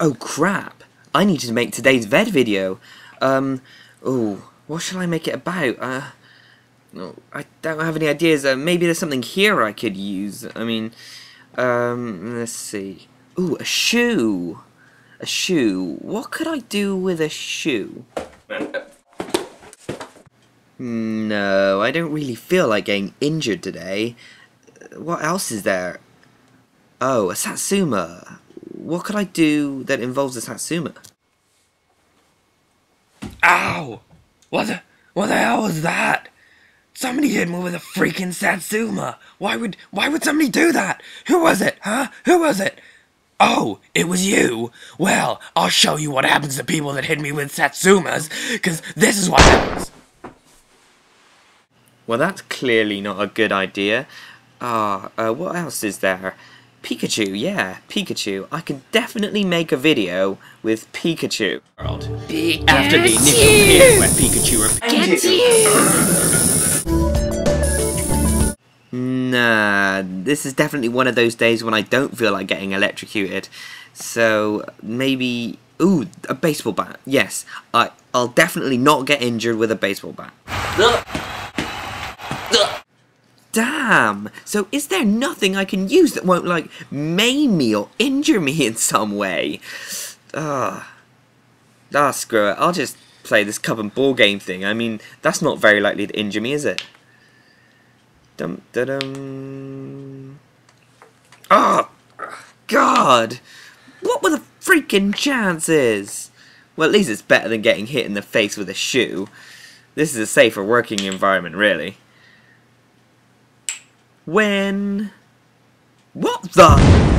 Oh crap! I need to make today's VED video. Um, oh, what shall I make it about? Uh, no, I don't have any ideas. Uh, maybe there's something here I could use. I mean, um, let's see. Ooh, a shoe. A shoe. What could I do with a shoe? No, I don't really feel like getting injured today. What else is there? Oh, a Satsuma. What could I do that involves a Satsuma? Ow! What the, what the hell was that? Somebody hit me with a freaking Satsuma! Why would, why would somebody do that? Who was it, huh? Who was it? Oh, it was you? Well, I'll show you what happens to people that hit me with Satsumas, cause this is what happens. Well, that's clearly not a good idea. Ah, uh, what else is there? Pikachu, yeah, Pikachu. I could definitely make a video with Pikachu. World. After the initial period when Pikachu Nah, this is definitely one of those days when I don't feel like getting electrocuted. So maybe, ooh, a baseball bat. Yes, I, I'll definitely not get injured with a baseball bat. Damn! So is there nothing I can use that won't, like, maim me or injure me in some way? Ah. Ah, screw it. I'll just play this cup and ball game thing. I mean, that's not very likely to injure me, is it? Dum da dum. Oh, God! What were the freaking chances? Well, at least it's better than getting hit in the face with a shoe. This is a safer working environment, really. When... What the...